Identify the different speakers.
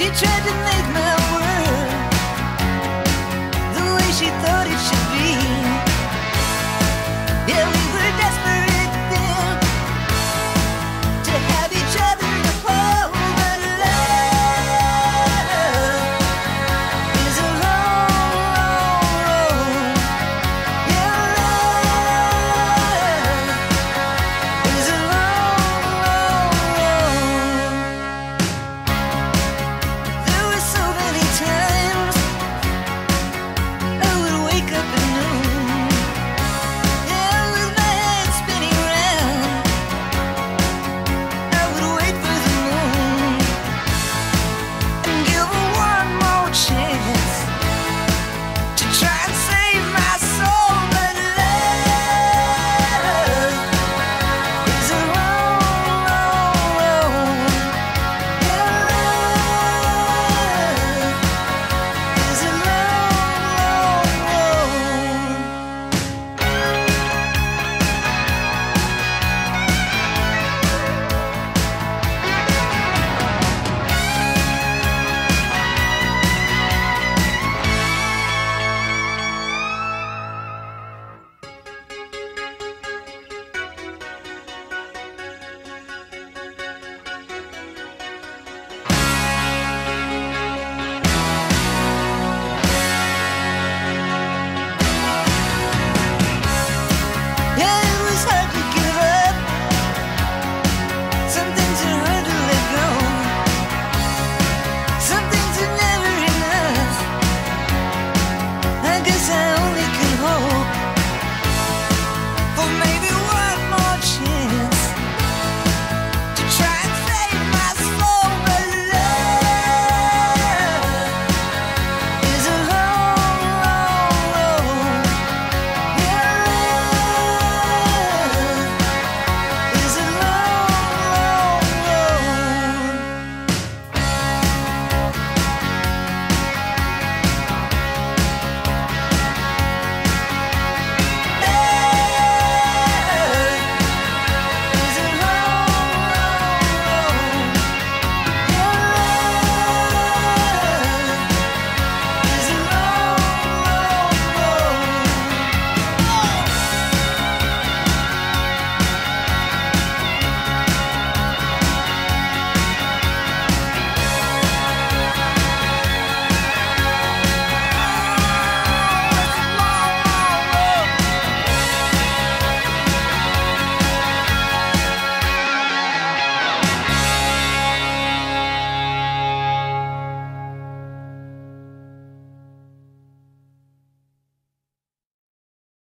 Speaker 1: She tried to make my world the way she thought it should.